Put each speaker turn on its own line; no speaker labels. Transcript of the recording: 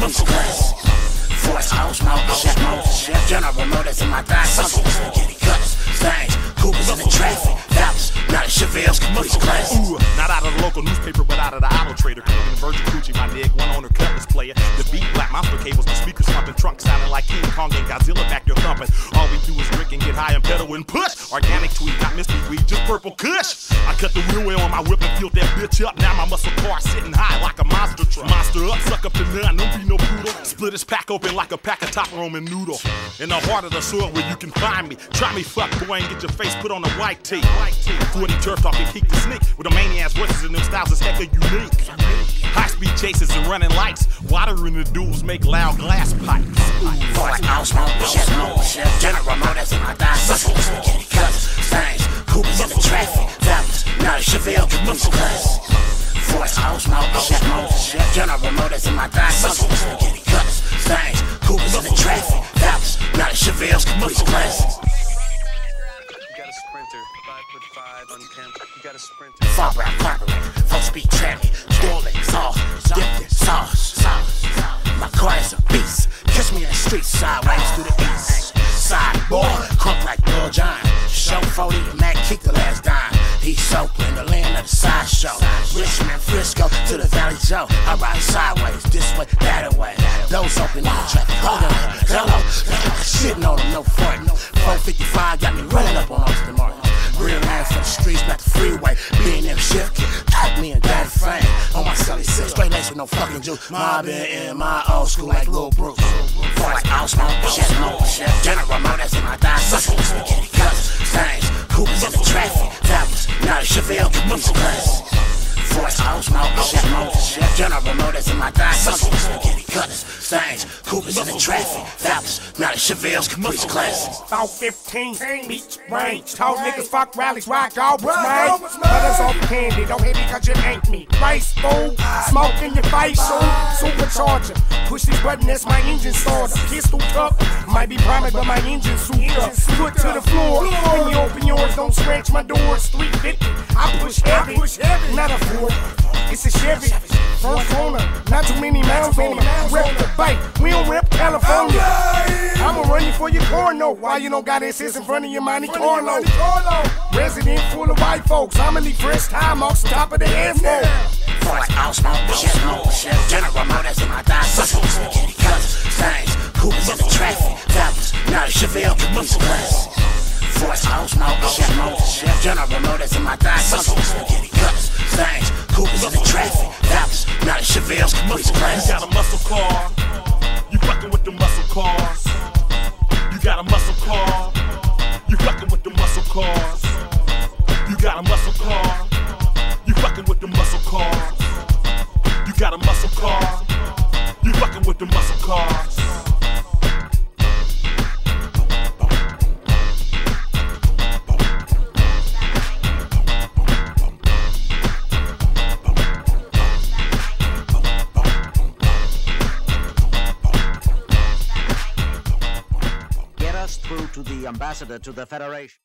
class. Force house, smoke, chef, General Motors in my thighs, spaghetti cuts, stains, Coopers in the traffic, Dallas, not a Chevelle's police class.
Like King Kong and Godzilla back there thumping. All we do is drink and get high and pedal and push. Organic tweet, not mystery weed, just purple kush. I cut the way on my whip and filled that bitch up. Now my muscle car sitting high like a monster truck. Monster up, suck up to none, don't be no poodle. Split his pack open like a pack of top Roman noodle. In the heart of the soil where you can find me. Try me, fuck boy, and get your face put on a white tee. 40 turf and Keak da Sneak. With the maniacs voices and them styles is hecka unique. High speed chases and running lights. Water in the duels make loud glass pipes.
Force house, smoke, chef, General Motors in my thighs, spaghetti cuts, stains, Coopers in the traffic, Dallas, not a Chevelle police class. Force house, smoke, chef, General Motors in my thighs, spaghetti cuts, stains, Coopers in the traffic, Dallas, not a Chevelle's police class.
You got a sprinter, five foot five, unkempt. You got a sprinter.
Far brown carburetor, full speed tranny, sideways to the east. side boy, crunk like Lil Jon. Show 40, Mac kick the last dime. He's soaking in the land of the sideshow. Richmond, Frisco to the Valley Joe. I ride sideways, this way, that way. Those open in the traffic, hold on, hello. Shitting on them, no front. 455 got me running up on Aston Martin. Real man from the streets, not the freeway. Being them shift kid, me and Daddy Fang on my Sully 6 bitch with no fucking juice. Mobbing in my old school like Lil Bruce. Feel like I smoke, shit, no shit. General Motors in my thighs, muscle, spaghetti cups, stains, coopers in the traffic, towers, not a Chevelle, commercial class. Feel like out was smoke, shit, General Motors in my thighs, sucking spaghetti cutters, stains, Coopers in the traffic, Dallas, not a Chevelle's police class.
About 15, beach range. Told niggas fuck rallies, rock all with man. Brothers on candy, don't hit me cause you ain't me. Rice fool, smoke in your face, so supercharger. Push this button, that's my engine starter. Pistol cup, might be priming, but my engine souped up. Foot to the floor, when you open yours, don't scratch my doors. 350, I push heavy, not a Ford. It's a Chevy, front corner, not too many mounds on it. Rep the bike, we don't rep California. I'ma run you for your corno. Why you don't got SS in front of your Monte Carlo? Resident full of white folks. I'ma leave fresh time off the top of the airport.
Force house, smoke, shit, smoke, shit. General Motors in my thighs, sucking spaghetti cuts, stains, Coopers in the traffic, Dallas, not a Chevelle police class. Force house, smoke, shit, smoke. General Motors in my thighs, sucking spaghetti Coopers in the traffic, Dallas, not Chevelle's police
got a muscle car. You fucking with the muscle cars. You got a muscle car. You fucking with the muscle cars. You got a muscle car.
Through to the ambassador to the Federation.